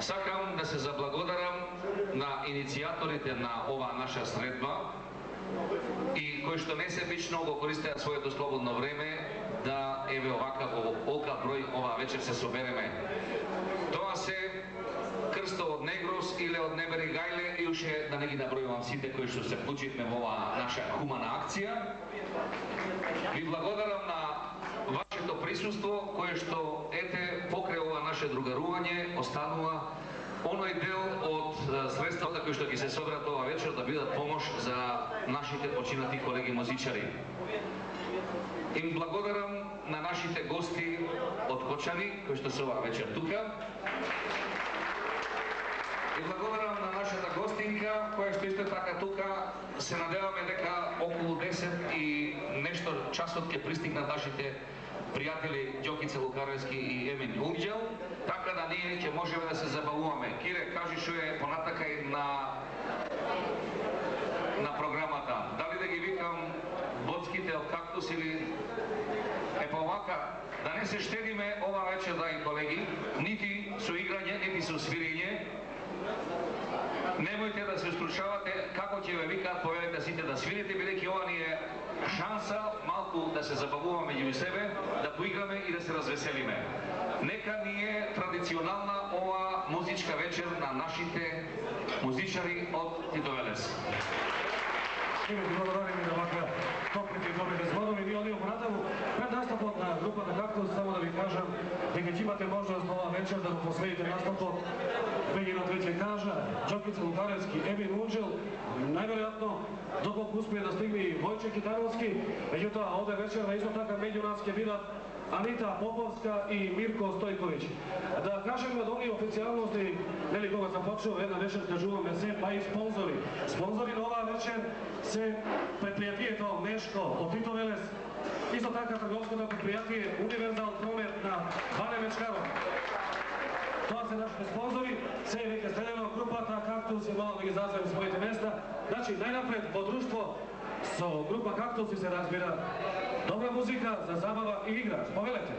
Сакам да се заблагодарам на иницијаторите на оваа наша средба и кои што не се бично го користеа своето слободно време да еве овака во ока број оваа вечер се собереме. Тоа се Крсто од Негрос или од Небери Гајле и уште да не ги набројувам сите кои што се вклучивме во оваа наша хумана акција. Ви благодарам на вашето присуство кое што ете покрај ова наше другарување останува оној дел од средствата кои што ги се собрат ова вечер да бидат помош за нашите починати колеги музичари. Им благодарам на нашите гости од Кочани кои што се ова вечер тука. И благодарам на нашата гостинка која што исто така тука се надеваме дека околу 10 и нешто часот ќе пристигнат нашите пријатели Ѓокице Лукаревски и Емин Унџел, така да ние ќе можеме да се забавуваме. Кире, кажи што е понатака и на на програмата. Дали да ги викам боцките од кактус или е па повака, да не се штедиме ова вечер, драги колеги, Немојте да се стручавате како ќе ве викаат, повелете сите да свирите, бидејќи ова ни е шанса малку да се забавуваме меѓу себе, да поиграме и да се развеселиме. Нека ни е традиционална ова музичка вечер на нашите музичари од Тито Велес. Име ти благодарим на вака топлите и добрите зборови. Ние одиме понатаму пред настапот на групата Кактус, само да ви кажам дека ќе имате можност ова вечер да го последите настапот Бегинот веќе кажа, Джокица Лукаревски, Емин Унджел, најверојатно доколку успее да стигне и Војче Китаровски, меѓутоа овде вечер исто така меѓу нас ќе бидат Анита Поповска и Мирко Стојковиќ. Да кажеме од оние официјалности, нели кога започнува една вечер кажуваме се, па и спонзори. Спонзори на оваа вечер се предпријатието Мешко од Тито Велес, исто така трговското предпријатие Универзал Промет на Ване Мечкаров. Тоа се нашите спонзори, се веќе следено групата, така както се мало да ги зазовем своите места. Значи, најнапред во друштво со група кактуси се разбира добра музика за забава и игра. Повелете.